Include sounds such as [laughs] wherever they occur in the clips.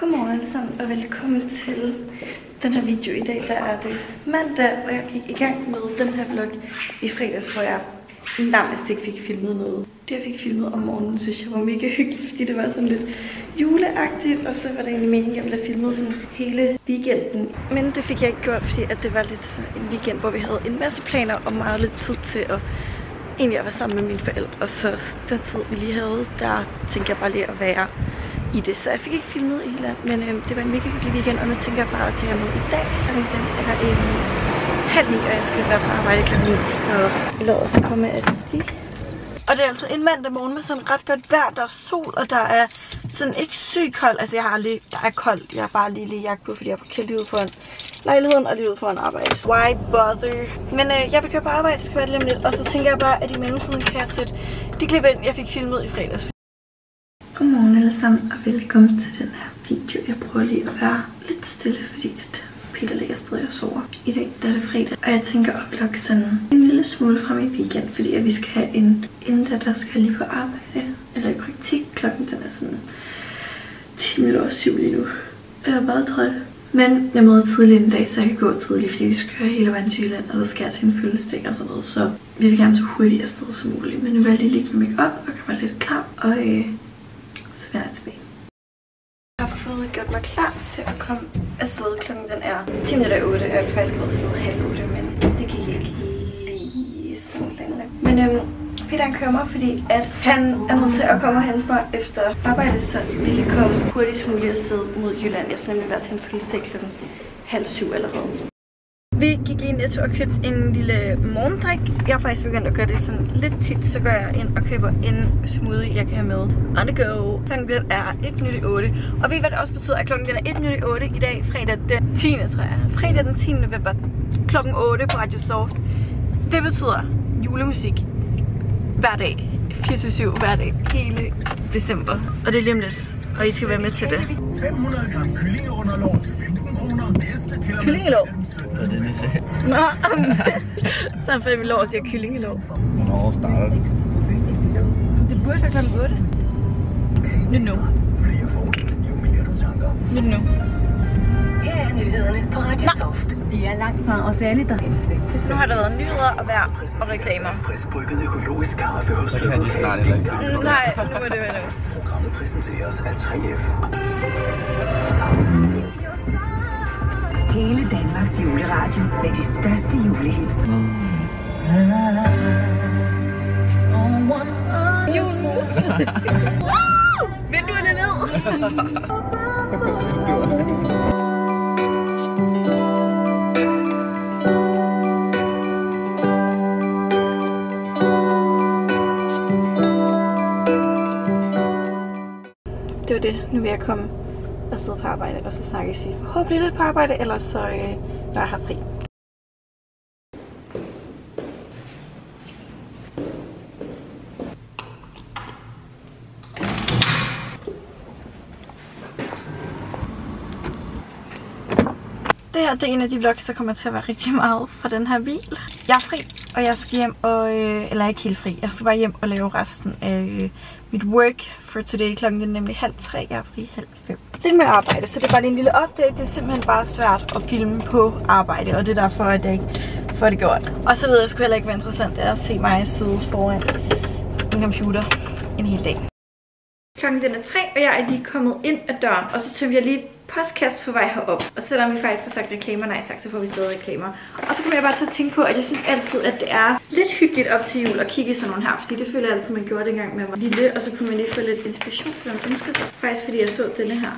Godmorgen alle sammen og velkommen til den her video. I dag der er det mandag, og jeg gik i gang med den her vlog i fredags, hvor jeg nærmest ikke fik filmet noget. Det jeg fik filmet om morgenen, synes jeg var mega hyggeligt, fordi det var sådan lidt juleagtigt, og så var det egentlig meningen, at jeg ville have filmet sådan hele weekenden. Men det fik jeg ikke gjort, fordi at det var lidt sådan en weekend, hvor vi havde en masse planer og meget lidt tid til at egentlig at være sammen med mine forældre. Og så den tid, vi lige havde, der tænkte jeg bare lige at være i det, så jeg fik ikke filmet i land, men øhm, det var en mega hyggelig weekend, og nu tænker jeg bare at tage jer med i dag. Og den er en halv ni, og jeg skal være på arbejde klokken 9, så lad os komme afsted. Og det er altså en mandag morgen med sådan ret godt vejr, der er sol, og der er sådan ikke syg koldt. Altså jeg har lige, der er koldt, jeg har bare lige lige jakke på, fordi jeg har parkeret lige ud foran lejligheden og lige ud foran arbejde. Why bother? Men øh, jeg vil køre på arbejde, skal være lige om lidt, og så tænker jeg bare, at i mellemtiden kan jeg sætte de klip ind, jeg fik filmet i fredags. Godmorgen alle sammen og velkommen til den her video. Jeg prøver lige at være lidt stille, fordi at Peter ligger stadig og sover. I dag der er det fredag, og jeg tænker at vlogge sådan en lille smule frem i weekend, fordi at vi skal have en inden der skal lige på arbejde, eller i praktik. Klokken den er sådan 10 minutter over lige nu. Jeg er meget træt. Men jeg møder tidligt en dag, så jeg kan gå tidligt, fordi vi skal køre hele vejen til Jylland, og så skal jeg til en fødselsdag og sådan noget. Så vi vil gerne så hurtigt afsted som muligt. Men nu vil jeg lige lægge mig op og gøre mig lidt klar, og øh, så jeg tilbage. Jeg har fået gjort mig klar til at komme afsted. Klokken den er 10 minutter 8. Jeg har faktisk været afsted halv 8, men det gik ikke lige så længe. Men øhm, Peter han kører mig, fordi at han er nødt til at komme og hente mig efter arbejde, så vi kan komme hurtigst muligt afsted mod Jylland. Jeg skal nemlig være til en fødselsdag klokken halv syv allerede. Vi gik lige netto og købte en lille morgendrik. Jeg har faktisk begyndt at gøre det sådan lidt tit, så går jeg ind og køber en smoothie, jeg kan have med on the go. Klokken den er 1/8, Og ved I hvad det også betyder, at klokken den er 1 minut i 8 i dag, fredag den 10. tror jeg. Fredag den 10. november, klokken 8 på Radio Soft. Det betyder julemusik hver dag. 24-7 hver dag. Hele december. Og det er lige om lidt. Og I skal være med til det. 500 gram kyllingeunderlov til 15 kroner. 11. til og med Kyllingelov? 17. december. Nå, så har fandme lov at sige kyllingelov. Hvornår starter det? Det burde være klokken 8. Nyt nu. Flere fordele, jo mere du tanker. Nyt nu. Her er nyhederne på Radio Soft. Vi er langt fra os alle, der er. Nu har der været nyheder og vejr og reklamer. Friskbrygget økologisk kaffe hos Så kan de snart heller ikke. Nej, nu må det være nu. Præsenteres af 3F. Hele Danmarks juleradio med de største julehits. Vinduerne ned. [laughs] komme afsted på arbejde, og så snakkes vi forhåbentlig lidt på arbejde, ellers så øh, når jeg har fri. Det her det er en af de vlogs, der kommer til at være rigtig meget fra den her bil. Jeg er fri, og jeg skal hjem og... Øh, eller ikke helt fri. Jeg skal bare hjem og lave resten af øh, mit work for today. Klokken er nemlig halv tre. Jeg er fri halv fem. Lidt med arbejde, så det er bare lige en lille update. Det er simpelthen bare svært at filme på arbejde, og det er derfor, at jeg ikke får det gjort. Og så ved jeg sgu heller ikke, hvor interessant det er at se mig sidde foran en computer en hel dag. Klokken den er 3, og jeg er lige kommet ind ad døren, og så tømte jeg lige postkasse på vej herop. Og selvom vi faktisk har sagt reklamer, nej tak, så får vi stadig reklamer. Og så kommer jeg bare til at tænke på, at jeg synes altid, at det er lidt hyggeligt op til jul at kigge i sådan nogle her. Fordi det føler jeg altid, man gjorde dengang man var lille. Og så kunne man lige få lidt inspiration til, hvad man ønsker sig. Faktisk fordi jeg så denne her.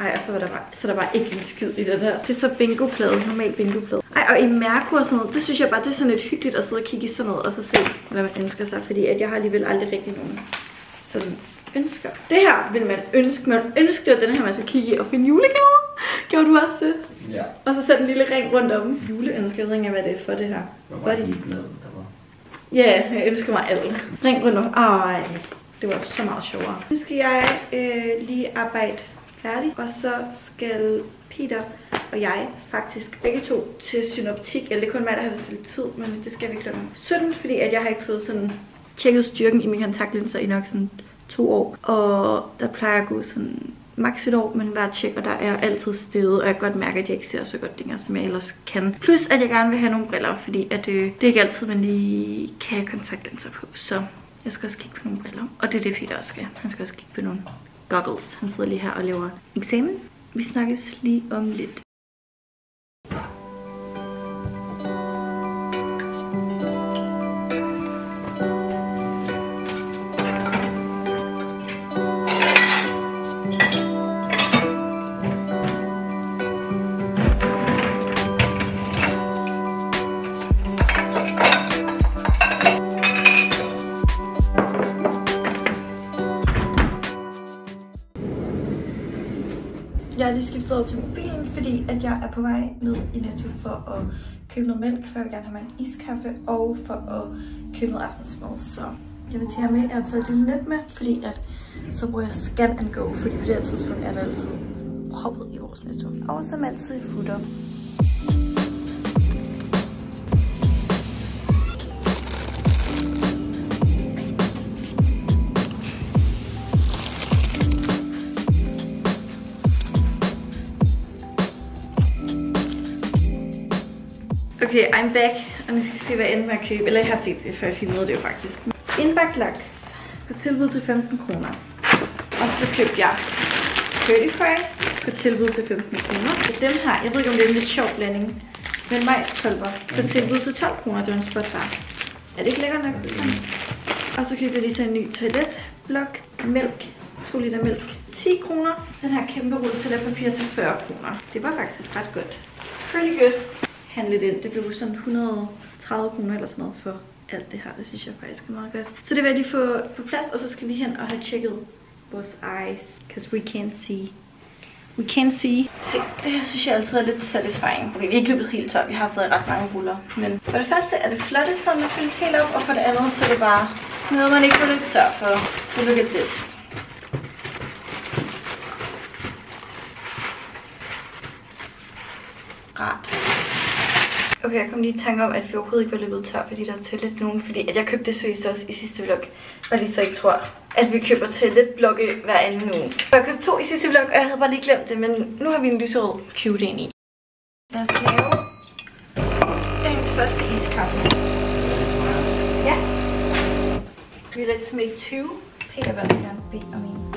Ej, og så var der bare, så der var ikke en skid i den her. Det er så bingoplade, normal bingoplade. Ej, og i Merkur og sådan noget, det synes jeg bare, det er sådan lidt hyggeligt at sidde og kigge i sådan noget, og så se, hvad man ønsker sig. Fordi at jeg har alligevel aldrig rigtig nogen sådan ønsker. Det her vil man ønske. Man ønsker, at den her man skal kigge i og finde julegaver. [laughs] Gjorde du også det? Ja. Og så sætte en lille ring rundt om. Juleønsker, jeg ved ikke, hvad det er for det her. Er det? blad, der var. Ja, jeg ønsker mig alt. Ring rundt om. Ej, det var så meget sjovere. Nu skal jeg øh, lige arbejde færdig, og så skal Peter og jeg faktisk begge to til synoptik. Eller det er kun mig, der har bestilt tid, men det skal vi kl. 17, fordi at jeg har ikke fået sådan tjekket styrken i mine kontaktlinser i nok sådan to år. Og der plejer at gå sådan maks et år, men hver tjek, og der er altid stedet, og jeg kan godt mærke, at jeg ikke ser så godt længere, som jeg ellers kan. Plus, at jeg gerne vil have nogle briller, fordi at, øh, det er ikke altid, man lige kan have kontaktlinser på, så jeg skal også kigge på nogle briller. Og det er det, Peter også skal. Han skal også kigge på nogle goggles. Han sidder lige her og laver eksamen. Vi snakkes lige om lidt. Jeg lige skiftet over til mobilen, fordi at jeg er på vej ned i Netto for at købe noget mælk, for jeg vil gerne have mig en iskaffe, og for at købe noget aftensmad. Så jeg vil tage med. Jeg har taget et lille net med, fordi at så bruger jeg scan and go, fordi på det her tidspunkt er der altid proppet i vores Netto. Og som altid i futter. Okay, I'm back, og nu skal jeg se, hvad jeg endte med at købe. Eller jeg har set det, før jeg filmede det jo faktisk. Indbagt laks på tilbud til 15 kroner. Og så købte jeg curly fries på tilbud til 15 kroner. Så dem her, jeg ved ikke om det er en lidt sjov blanding, men majskolber på tilbud til 12 kroner. Det var en spotbar. Er det ikke lækkert nok? Og så købte jeg lige så en ny toiletblok. Mælk. 2 liter mælk. 10 kroner. Den her kæmpe rulle toiletpapir til 40 kroner. Det var faktisk ret godt. Pretty good handlet ind. Det blev sådan 130 kroner eller sådan noget for alt det her. Det synes jeg faktisk er meget godt. Så det vil jeg lige få på plads, og så skal vi hen og have tjekket vores eyes. Because we can't see. We can't see. Se, det her synes jeg altid er lidt satisfying. Okay, vi er ikke løbet helt tør. Vi har stadig ret mange ruller. Men for det første er det flottest, når man fyldt helt op. Og for det andet, så er det bare noget, man ikke får lidt tør for. Så look at this. Okay, jeg kom lige i tanke om, at vi overhovedet ikke var løbet tør, fordi der er til lidt nogen. Fordi at jeg købte seriøst også i sidste vlog. Bare lige så ikke tror, at vi køber til lidt blokke hver anden uge. Jeg købte to i sidste vlog, og jeg havde bare lige glemt det. Men nu har vi en lyserød cute en i. Lad os lave dagens første iskaffe. Ja. Let's make two. Peter vil også gerne bede om en.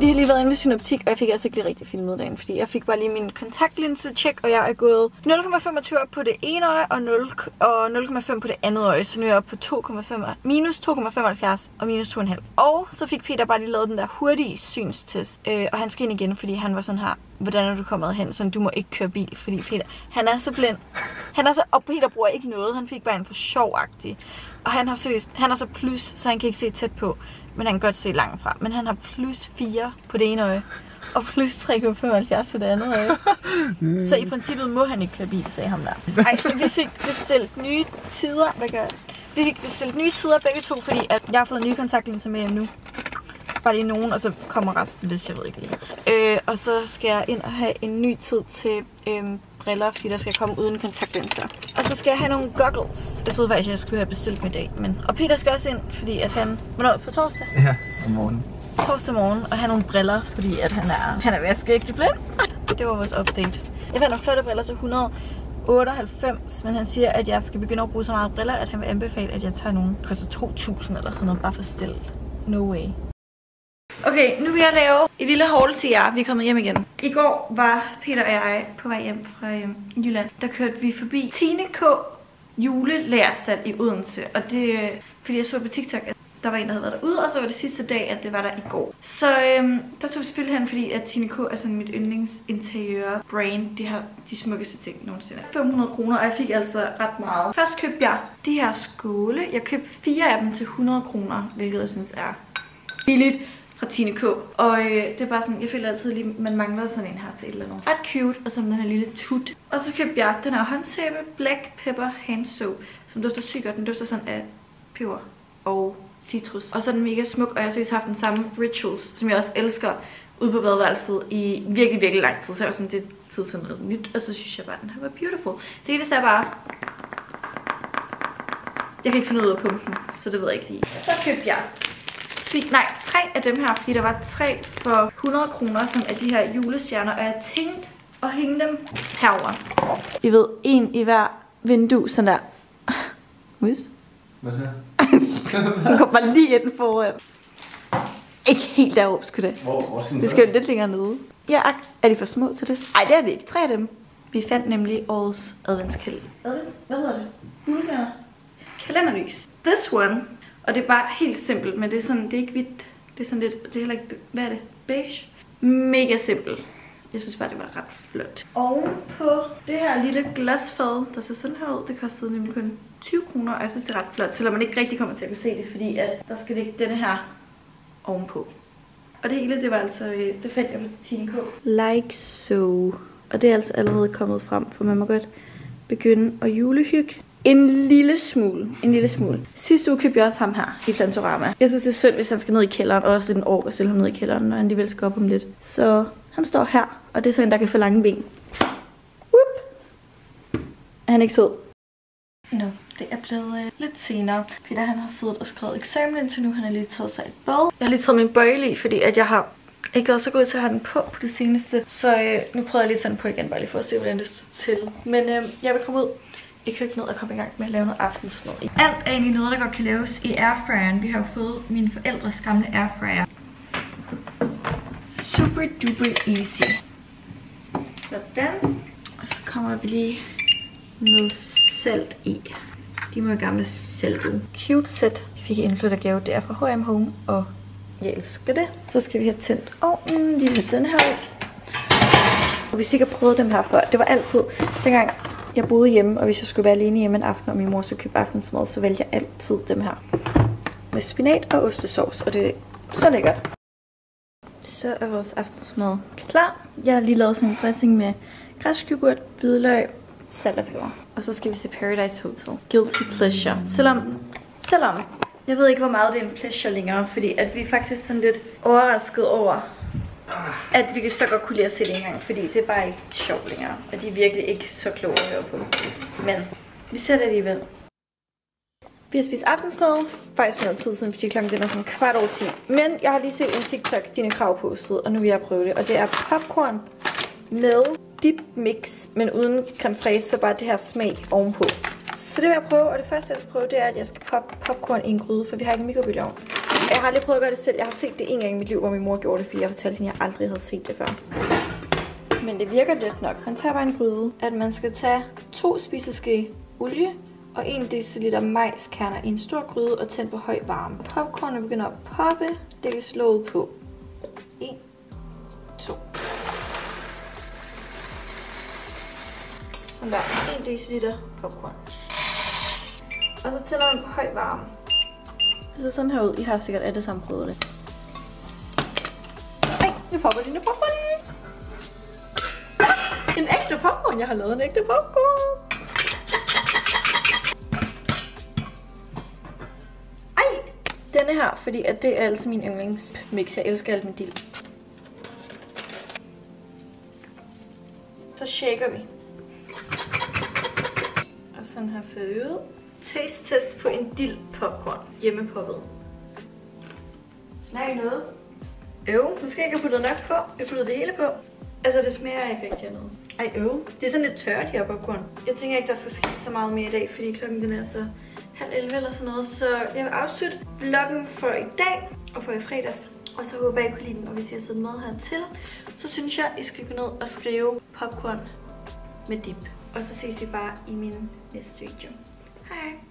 Vi har lige været inde ved synoptik, og jeg fik altså ikke lige rigtig filmet dagen, fordi jeg fik bare lige min kontaktlinse tjek, og jeg er gået 0,25 på det ene øje og 0 og 0,5 på det andet øje, så nu er jeg oppe på 2,5 minus 2,75 og minus 2,5. Og så fik Peter bare lige lavet den der hurtige synstest, øh, og han skal ind igen, fordi han var sådan her, hvordan er du kommet hen, så du må ikke køre bil, fordi Peter, han er så blind. Han er så, og Peter bruger ikke noget, han fik bare en for sjov-agtig. Og han har seriøst, han er så plus, så han kan ikke se tæt på men han kan godt se langt fra. Men han har plus 4 på det ene øje, og plus 3,75 på det andet øje. så i princippet må han ikke køre bil, sagde ham der. Ej, så vi fik bestilt nye tider. Hvad gør jeg? Vi fik bestilt nye tider begge to, fordi at jeg har fået nye kontaktlinser med hjem nu. Bare lige nogen, og så kommer resten, hvis jeg ved ikke lige. Øh, og så skal jeg ind og have en ny tid til øhm, briller, fordi der skal komme uden kontaktlinser. Og så skal jeg have nogle goggles. Jeg troede faktisk, jeg skulle have bestilt dem i dag. Men... Og Peter skal også ind, fordi at han... Hvornår? På torsdag? Ja, om morgenen. Torsdag morgen, og have nogle briller, fordi at han er, han er vaskeægte blind. [laughs] Det var vores update. Jeg fandt nogle flotte briller til 198, men han siger, at jeg skal begynde at bruge så meget briller, at han vil anbefale, at jeg tager nogle, der koster 2.000 eller sådan noget, bare for stil. No way. Okay, nu vil jeg lave et lille haul til jer. Vi er kommet hjem igen. I går var Peter og jeg på vej hjem fra øhm, Jylland. Der kørte vi forbi Tine K. julelærersal i Odense. Og det øh, fordi jeg så på TikTok, at der var en, der havde været derude, og så var det sidste dag, at det var der i går. Så øhm, der tog vi selvfølgelig hen, fordi at Tine K er sådan mit yndlingsinteriør brand. De har de smukkeste ting nogensinde. 500 kroner, og jeg fik altså ret meget. Først købte jeg de her skåle. Jeg købte fire af dem til 100 kroner, hvilket jeg synes er billigt fra Tine K. Og øh, det er bare sådan, jeg føler altid lige, man mangler sådan en her til et eller andet. Ret cute, og så den her lille tut. Og så købte jeg den her håndsæbe, Black Pepper Hand Soap, som dufter sygt godt. Den dufter sådan af peber og citrus. Og så er den mega smuk, og jeg har seriøst haft den samme Rituals, som jeg også elsker, ude på badeværelset i virkelig, virkelig lang tid. Så jeg var sådan, det er tid til noget nyt, og så synes jeg bare, den her var beautiful. Det eneste er bare, jeg kan ikke finde ud af at pumpe den, så det ved jeg ikke lige. Så købte jeg fik, nej, tre af dem her, fordi der var tre for 100 kroner, som er de her julestjerner, og jeg tænkte at hænge dem herover. I ved, en i hver vindue, sådan der. Mus? Hvad så? Den går bare lige ind foran. Ikke helt deroppe, skulle det. Hvor, hvor skal Det skal jo lidt længere nede. Ja, ak- er de for små til det? Nej, det er det ikke. Tre af dem. Vi fandt nemlig årets adventskalender. Advents? Hvad hedder det? Julekalender? Kalenderlys. This one. Og det er bare helt simpelt, men det er sådan, det er ikke hvidt. Det er sådan lidt, det er heller ikke, hvad er det? Beige? Mega simpelt. Jeg synes bare, det var ret flot. Oven på det her lille glasfad, der ser sådan her ud, det kostede nemlig kun 20 kroner, og jeg synes, det er ret flot, selvom man ikke rigtig kommer til at kunne se det, fordi at der skal ligge denne her ovenpå. Og det hele, det var altså, øh, det fandt jeg på Tine K. Like so. Og det er altså allerede kommet frem, for man må godt begynde at julehygge. En lille smule. En lille smule. Sidste uge købte jeg også ham her i Plantorama. Jeg synes, det er synd, hvis han skal ned i kælderen, og også lidt en år at stille ham ned i kælderen, når han alligevel skal op om lidt. Så han står her, og det er så en, der kan få lange ben. Whoop. Er han ikke sød? Nå, det er blevet øh, lidt senere. Peter han har siddet og skrevet eksamen indtil nu. Han har lige taget sig et bad. Jeg har lige taget min bøjle i, fordi at jeg har ikke også så god til at have den på på det seneste. Så øh, nu prøver jeg lige at tage den på igen, bare lige for at se, hvordan det står til. Men øh, jeg vil komme ud i køkkenet og komme i gang med at lave noget aftensmad. Alt er egentlig noget, der godt kan laves i airfryeren. Vi har jo fået mine forældres gamle airfryer. Super duper easy. Sådan. Og så kommer vi lige noget salt i. De må gamle salto. Cute set. Vi fik en gave. Det er fra H&M Home, og jeg elsker det. Så skal vi have tændt ovnen. Lige have den her ud. Og hvis I ikke har prøvet dem her før, det var altid, dengang jeg boede hjemme, og hvis jeg skulle være alene hjemme en aften, og min mor skulle købe aftensmad, så vælger jeg altid dem her. Med spinat og ostesauce, og det er så lækkert. Så er vores aftensmad klar. Jeg har lige lavet sådan en dressing med græsk yoghurt, hvidløg, salt og peber. Og så skal vi se Paradise Hotel. Guilty pleasure. Selvom, selvom jeg ved ikke, hvor meget det er en pleasure længere, fordi at vi er faktisk sådan lidt overrasket over, at vi så godt kunne lide at se det engang, fordi det er bare ikke sjovt længere. Og de er virkelig ikke så kloge at høre på. Men vi ser det alligevel. Vi har spist aftensmad, faktisk for noget tid siden, fordi klokken den er sådan kvart over 10. Men jeg har lige set en TikTok, dine krav postet, og nu vil jeg prøve det. Og det er popcorn med dip mix, men uden creme fraise, så bare det her smag ovenpå. Så det vil jeg prøve, og det første jeg skal prøve, det er, at jeg skal poppe popcorn i en gryde, for vi har ikke en mikrobølgeovn. Jeg har aldrig prøvet at gøre det selv. Jeg har set det en gang i mit liv, hvor min mor gjorde det, fordi jeg fortalte hende, at jeg aldrig havde set det før. Men det virker let nok. Man tager bare en gryde, at man skal tage to spiseske olie og 1 dl majskerner i en stor gryde og tænde på høj varme. Popcornet begynder at poppe. Det vi slået på. 1, 2. Sådan der. 1 dl popcorn. Og så tænder man på høj varme. Det ser sådan her ud. I har sikkert alle sammen prøvet det. Ej, nu popper dine popcorn. En ægte popcorn. Jeg har lavet en ægte popcorn. Ej! Denne her, fordi at det er altså min yndlingsmix. Jeg elsker alt med dild. Så shaker vi. Og sådan her ser det ud. Taste test på en dild popcorn. Hjemmepoppet. Smager I noget? Øv, måske ikke have puttet nok på. Jeg puttede det hele på. Altså, det smager ikke rigtig af noget. Ej, øv. Det er sådan lidt tørt, her popcorn. Jeg tænker ikke, der skal ske så meget mere i dag, fordi klokken den er så halv 11 eller sådan noget. Så jeg vil afslutte vloggen for i dag og for i fredags. Og så håber jeg, I kunne lide den. Og hvis I har siddet med hertil, så synes jeg, I skal gå ned og skrive popcorn med dip. Og så ses vi bare i min næste video. Hi.